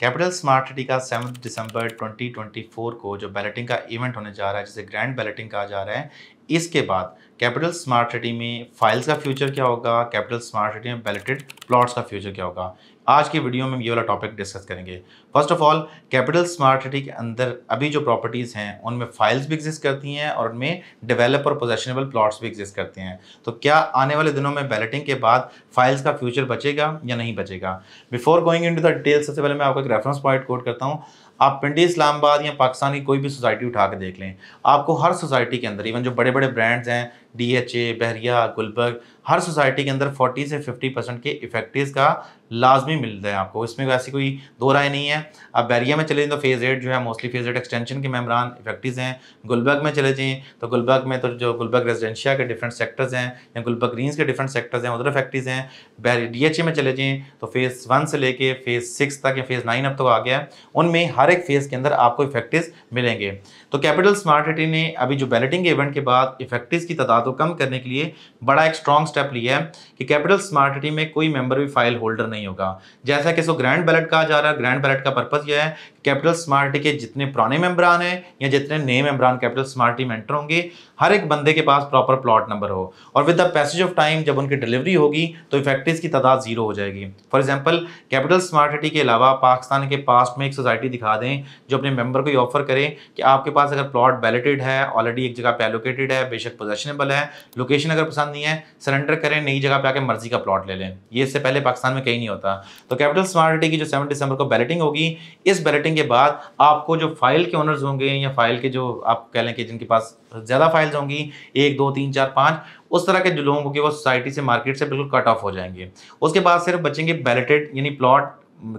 Capital smart city का seven दिसंबर 2024 को जो बैलेटिंग का इवेंट होने जा रहा है, जिसे ग्रैंड बैलेटिंग कहा जा रहा है इसके बाद कैपिटल स्मार्ट सिटी में फाइल्स का फ्यूचर क्या होगा? कैपिटल स्मार्ट सिटी में बैलेटेड प्लॉट्स का फ्यूचर क्या होगा? आज की वीडियो में हम ये वाला टॉपिक डिस्कस करेंगे। First of all capital smart city के अंदर अभी जो प्रॉपर्टीज़ हैं, उनमें फाइल्स भी एग्जिस्ट करती हैं और उनमें डेवलप और पोजेशनेबल प्लॉट्स भी एग्जिस्ट करते हैं। तो क्या आने वाले दिनों में बैलेटिंग के बाद फाइल्स का फ्यूचर बचेगा या नहीं बचेगा? Before going into the details सबसे पहले मैं आपको एक रेफरेंस पॉइंट कोट करता हूँ। आप पिंडी, इस्लामाबाद या पाकिस्तान की कोई भी सोसाइटी उठा के देख लें, आपको हर सोसाइटी के अंदर इवन जो बड़े बड़े ब्रांड्स हैं D H A Bahria, Gulberg, her society के अंदर 40 से 50 परसेंट के इफ़ेक्टिव का लाजमी मिलता है आपको। इसमें ऐसी कोई दो राय नहीं है। अब बैरिया में चले जाएँ तो फ़ेज़ एट जो है मोस्टली फ़ेज़ एट एक्सटेंशन के मेम्बरान इफ़ेक्टिव हैं। गुलबर्ग में चले जाएँ तो गुलबर्ग में तो जो गुलबर्ग रेजिडेंशिया के डिफरेंट सेक्टर्स हैं या गुलबर्ग ग्रीन्स के डिफरेंट सेक्टर्स हैं उधर इफ़ेक्टिव हैं। डी एच ए में चले जाएँ तो फ़ेज़ वन से लेके फ़ेज़ सिक्स तक या फ़ेज़ नाइन अब तक आ गया है। उनमें हर एक फ़ेज़ के अंदर आपको इफ़ेक्टिव मिलेंगे। तो कैपिटल स्मार्ट सिटी ने अभी जो बैलेटिंग इवेंट के बाद इफ़ेक्टिव की तादाद को कम करने के लिए बड़ा एक स्ट्रॉन्ग स्टेप लिया है कि कैपिटल स्मार्ट सिटी में कोई मेंबर भी फ़ाइल होल्डर नहीं होगा। जैसा कि इसको ग्रैंड बैलेट कहा जा रहा है? ग्रैंड बैलेट का पर्पज यह है कैपिटल स्मार्ट के जितने पुराने मेम्बरान हैं या जितने नए मेम्बरान कैपिटल स्मार्ट में एंटर होंगे, हर एक बंदे के पास प्रॉपर प्लॉट नंबर हो। और with the passage of time जब उनकी डिलीवरी होगी तो इफ़ेक्टिव की तादाद ज़ीरो हो जाएगी। For example capital smart city के अलावा पाकिस्तान के पास्ट में एक सोसाइटी दिखा दें, जो अपने मेंबर को ऑफ़र करें कि आपके पास अगर प्लॉट बैलेटेड है ऑलरेडी एक जगह पे एलोकेटेड है, बेशक पोजेशनेबल लोकेशन अगर पसंद नहीं है सरेंडर करें, नई जगह पे आके मर्ज़ी का प्लॉट ले लें। ये इससे पहले पाकिस्तान में कहीं नहीं होता। तो कैपिटल स्मार्ट सिटी की जो सेवन दिसंबर को बैलेटिंग होगी, इस बैलेटिंग के बाद आपको जो फ़ाइल के ओनर्स होंगे या फ़ाइल के जो आप कह लें कि जिनके पास ज़्यादा फाइल्स होंगी, एक, दो, तीन, चार, पाँच, उस तरह के जो लोग होंगे वो सोसाइटी से मार्केट से बिल्कुल कट ऑफ़ हो जाएँगे। उसके बाद सिर्फ़ बचेंगे बैलेटेड यानी प्लॉट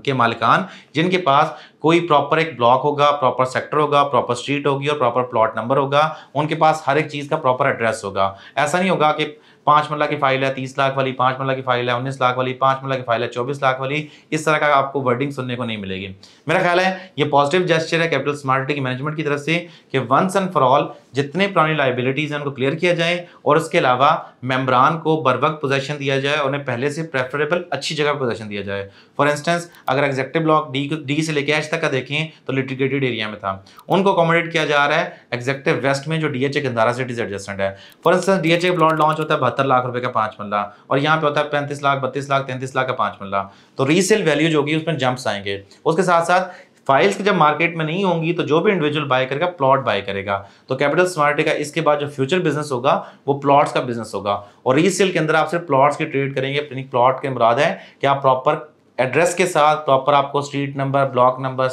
के मालिकान, जिनके पास कोई प्रॉपर एक ब्लॉक होगा प्रॉपर सेक्टर होगा प्रॉपर स्ट्रीट होगी और प्रॉपर प्लॉट नंबर होगा, उनके पास हर एक चीज़ का प्रॉपर एड्रेस होगा। ऐसा नहीं होगा कि पाँच मल्ला की फ़ाइल है, तीस लाख वाली, पाँच मल्ला की फ़ाइल है, उन्नीस लाख वाली, पाँच मल्ला की फ़ाइल है, चौबीस लाख वाली, इस तरह का आपको वर्डिंग सुनने को नहीं मिलेगी। मेरा ख्याल है, ये पॉजिटिव जेस्चर है कैपिटल स्मार्ट की मैनेजमेंट की तरफ़ से कि वंस एंड फॉर ऑल जितने पुरानी लाइबिलिटीज़ हैं उनको क्लियर किया जाए और उसके अलावा मेम्बरान को बर वक्त पोजेशन दिया जाए उन्हें पहले से प्रेफरेबल अच्छी जगह पोजेशन दिया जाए। फॉर इंस्टेंस अगर एग्जेक्टिव ब्लॉक डी डी से लेके एच तक का देखें तो लिटिगेटेड एरिया में था। उनको अकोमोडेट किया जा रहा है एग्जेक्टिव वेस्ट में, जो D H A cities adjacent है। For instance D H A plot launch होता है बहत्तर लाख रुपए का पाँच मल्ला, और यहाँ पे होता है पैंतीस लाख, बत्तीस लाख, तैंतीस लाख का पाँच मल्ला। तो रीसेल वैल्यू जो होगी, उसमें जंप्स आएँगे। उसके साथ साथ फाइल्स की जब मार्केट में नहीं होंगी तो जो भी इंडिविजुअल बाय करेगा प्लॉट बाय करेगा। तो कैपिटल स्मार्ट का इसके बाद जो फ्यूचर बिज़नेस होगा, वो प्लॉट्स का बिज़नेस होगा। और रीसेल के अंदर आप सिर्फ़ प्लॉट्स की ट्रेड करेंगे प्लॉट के मुराद है कि आप प्रॉपर एड्रेस के साथ प्रॉपर आपको street number, block number,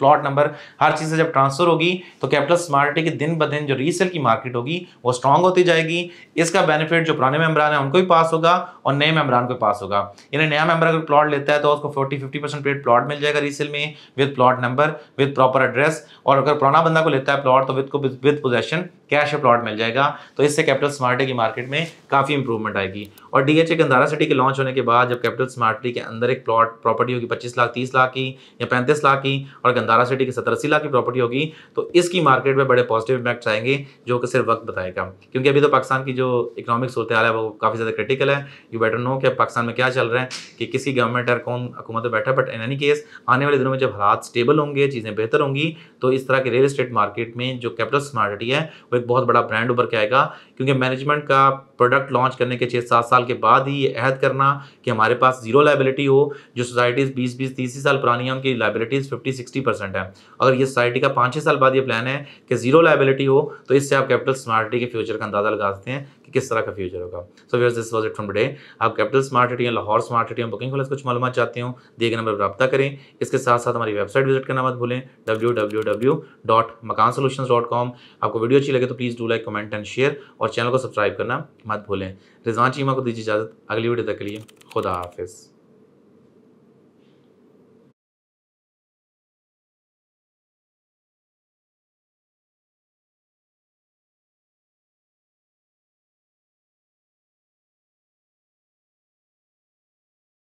plot number, हर चीज़ से जब ट्रांसफ़र होगी तो कैपिटल स्मार्ट की दिन ब दिन जो रीसेल की मार्केट होगी, वो स्ट्रांग होती जाएगी। इसका बेनिफिट जो पुराने मेम्बरान है, उनको भी पास होगा और नए मेम्बरान को पास होगा। यानी नया मेंबर अगर प्लॉट लेता है तो उसको forty fifty percent paid plot मिल जाएगा रीसेल में with plot number with proper address और अगर पुराना बंदा को लेता है प्लॉट तो विद को विद पोजेशन कैश प्लॉट मिल जाएगा तो इससे कैपिटल स्मार्ट की मार्केट में काफ़ी इंप्रूवमेंट आएगी। और डी एच गंदारा सिटी के लॉन्च होने के बाद, जब कैपिटल स्मार्ट के अंदर एक प्लॉट प्रॉपर्टी होगी पच्चीस लाख, तीस लाख की या पैंतीस लाख की, और गंदारा सिटी की सत्तर अस्सी लाख की प्रॉपर्टी होगी तो इसकी मार्केट में बड़े पॉजिटिव इम्पैक्ट आएँगे, जो कि सिर्फ़ वक्त बताएगा। क्योंकि अभी तो पाकिस्तान की जो इकोनॉमिक सूरत हाल है, वो काफ़ी ज़्यादा क्रिटिकल है। यू बेटर नो कि पाकिस्तान में क्या चल रहा है, कि किसी गवर्नमेंट और कौन हुकूमत में बैठा बट इन एनी केस आने वाले दिनों में जब हालात स्टेबल होंगे, चीज़ें बेहतर होंगी तो इस तरह के रियल एस्टेट मार्केट में जो कैपिटल स्मार्टिटी है, वो एक बहुत बड़ा ब्रांड उभर के आएगा। क्योंकि मैनेजमेंट का प्रोडक्ट लॉन्च करने के छः सात साल के बाद ही ये अहद करना कि हमारे पास ज़ीरो लाइबिलिटी हो, जो सोसाइटीज़ बीस बीस तीस साल पुरानी है, उनकी लाइबिलिटीज़ फिफ्टी सिक्सटी परसेंट है। अगर ये सोसाइटी का पाँच छः साल बाद ये प्लान है कि ज़ीरो लाइबिलिटी हो तो इससे आप कैपिटल स्मार्टिटी के फ्यूचर का अंदाज़ा लगा सकते हैं कि किस तरह का फ्यूचर होगा। So viewers this was it from today आप कैपिटल स्मार्ट सिटी या लाहौर स्मार्ट सिटी में बुकिंग कुछ मालूम चाहते हो, दिए गए नंबर पर रब्ता करें। इसके साथ साथ हमारी वेबसाइट विज़िट करना मत भूलें W W W dot Makaan solution dot com आपको वीडियो अच्छी लगे तो please do like comment and share और चैनल को सब्सक्राइब करना मत भूलें। रिजवान चीमा को दीजिए इजाज़त। अगली वीडियो तक के लिए खुदा हाफिज़।